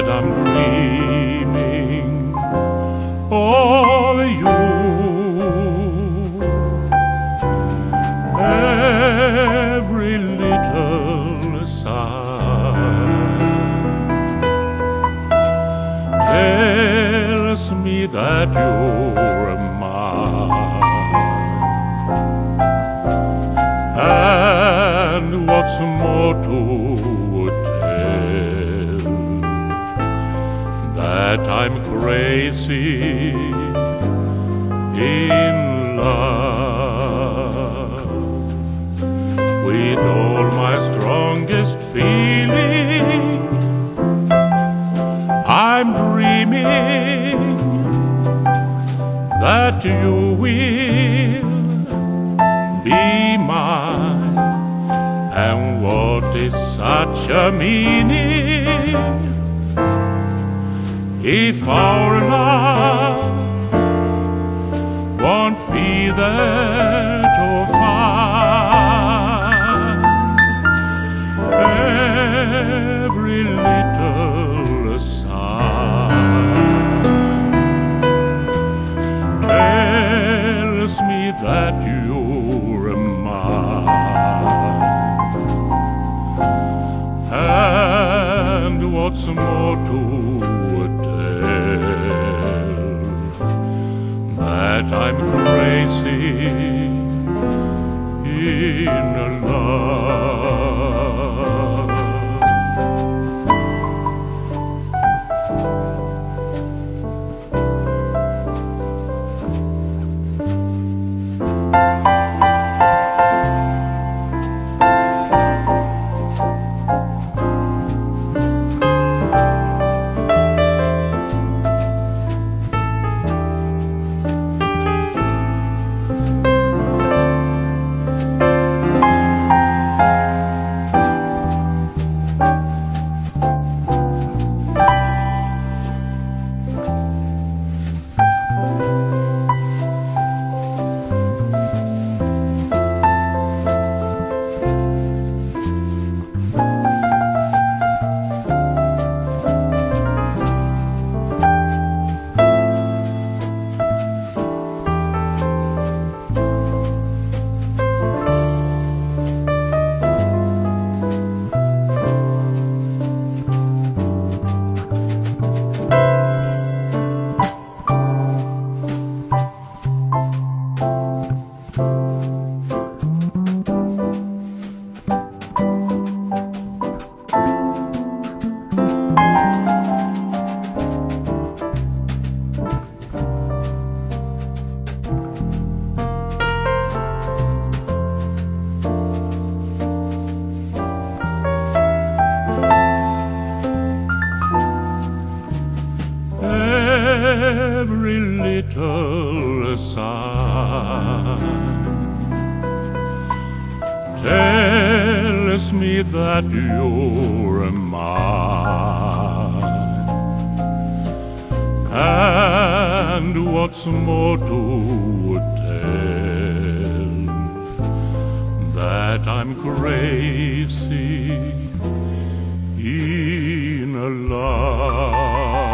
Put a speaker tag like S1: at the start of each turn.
S1: that I'm dreaming of you. Every little sigh tells me that you're mine. And what's more to that I'm crazy in love with all my strongest feeling. I'm dreaming that you will be mine. And what is such a meaning if our love won't be there to find? Every little sigh tells me that you're mine. And what's more to that I'm crazy in love. Little sigh tells me that you're mine. And what's more to tell that I'm crazy in love.